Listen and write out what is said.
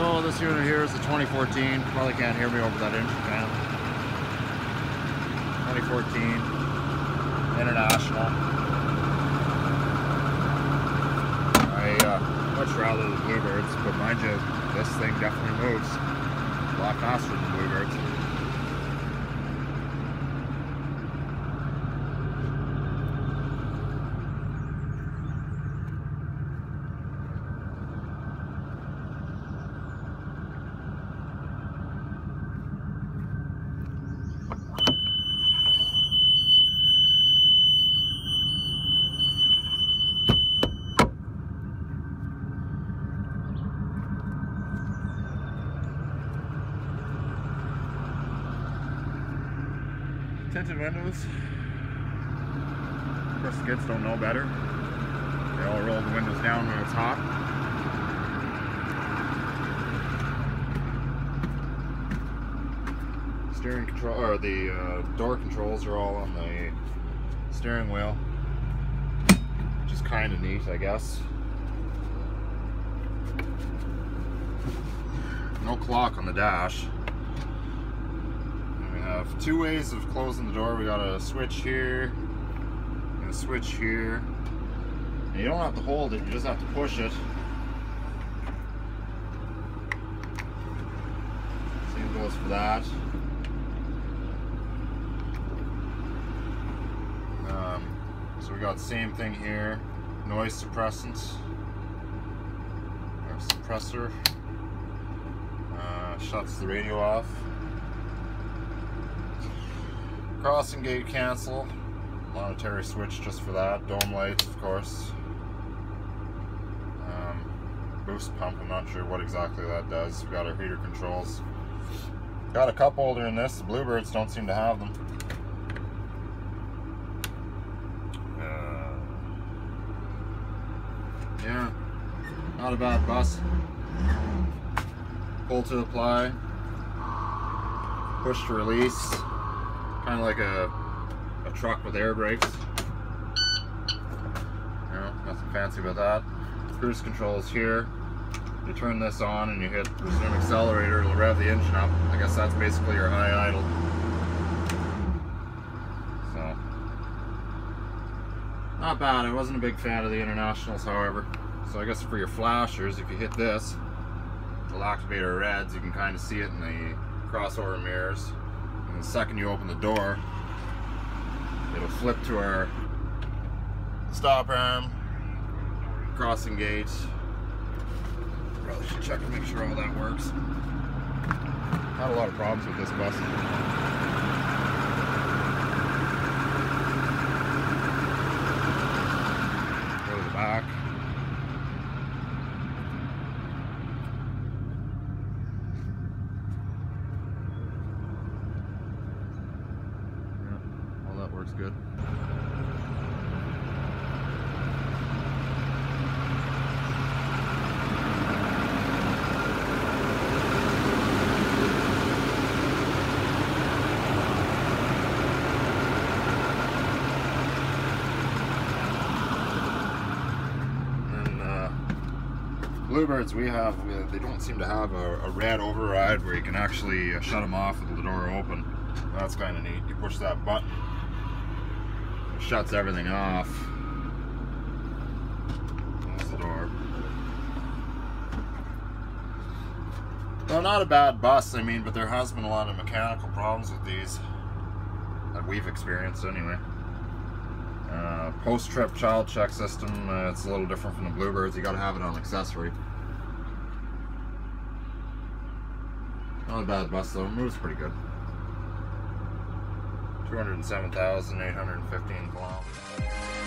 So this unit here is a 2014. Probably can't hear me over that engine fan. 2014 International. I uh, much rather the Bluebirds, but mind you, this thing definitely moves a lot faster than Bluebirds. Tinted windows. Of course, the kids don't know better. They all roll the windows down when it's hot. Steering control, or the uh, door controls are all on the steering wheel, which is kind of neat, I guess. No clock on the dash two ways of closing the door. We got a switch here and a switch here. And you don't have to hold it, you just have to push it. Same goes for that. Um, so we got same thing here. Noise suppressant. Or suppressor. Uh, shuts the radio off. Crossing gate cancel. Momentary switch just for that. Dome lights, of course. Um, boost pump, I'm not sure what exactly that does. We got our heater controls. Got a cup holder in this. The Bluebirds don't seem to have them. Uh, yeah, not a bad bus. Pull to apply. Push to release kind of like a, a truck with air brakes. Nothing fancy about that. Cruise control is here. You turn this on and you hit resume accelerator, it'll rev the engine up. I guess that's basically your high idle. So, not bad. I wasn't a big fan of the Internationals, however. So I guess for your flashers, if you hit this, it'll activate our reds. You can kind of see it in the crossover mirrors. And the second you open the door, it'll flip to our stop arm, crossing gate. Probably should check to make sure all that works. Had a lot of problems with this bus. Go to the back. Works good. Uh, Bluebirds we have, they don't seem to have a, a, red override where you can actually shut them off with the door open. That's kind of neat. You push that button shuts everything off. Close the door. Well, not a bad bus, I mean, but there has been a lot of mechanical problems with these that we've experienced anyway. Uh, Post-trip child check system, uh, it's a little different from the Bluebirds. You got to have it on accessory. Not a bad bus though, it moves pretty good. 207,815 kilometers.